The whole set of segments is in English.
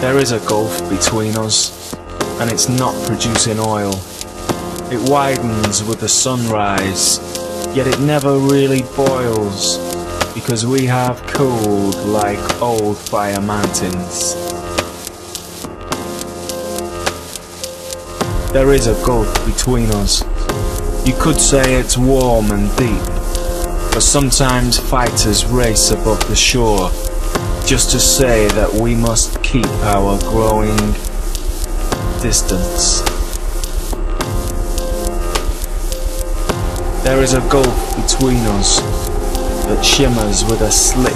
There is a gulf between us, and it's not producing oil. It widens with the sunrise, yet it never really boils, because we have cooled like old fire mountains. There is a gulf between us. You could say it's warm and deep, but sometimes fighters race above the shore just to say that we must keep our growing distance. There is a gulf between us that shimmers with a slick,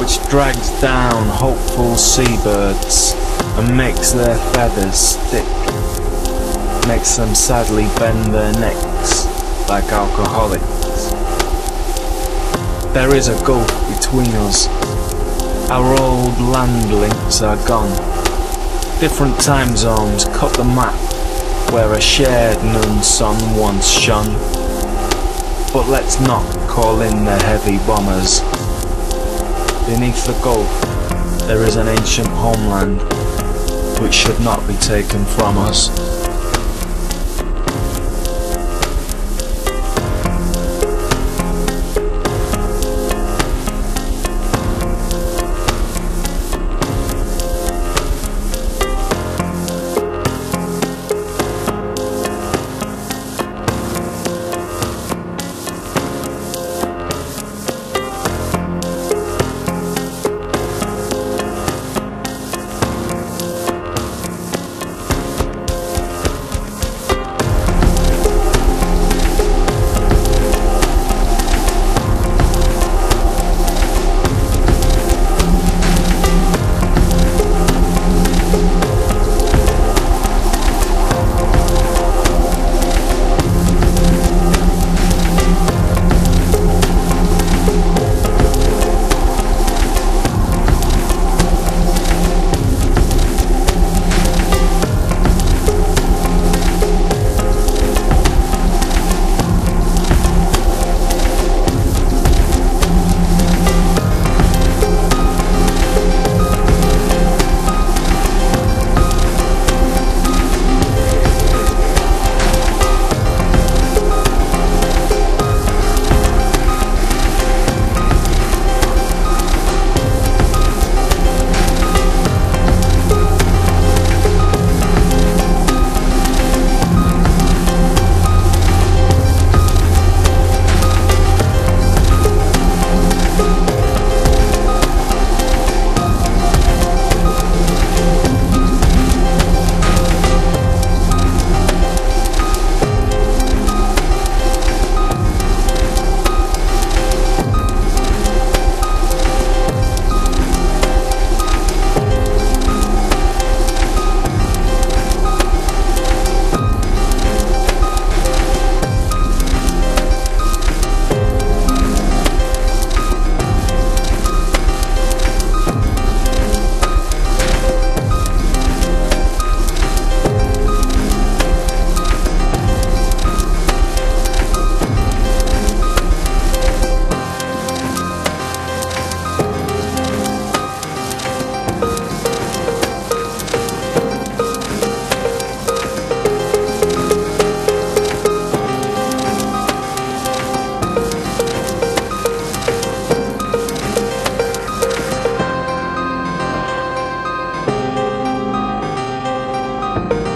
which drags down hopeful seabirds and makes their feathers stick, makes them sadly bend their necks like alcoholics. There is a gulf between us our old land links are gone. Different time zones cut the map where a shared noon sun once shone. But let's not call in the heavy bombers. Beneath the gulf there is an ancient homeland which should not be taken from us. Bye.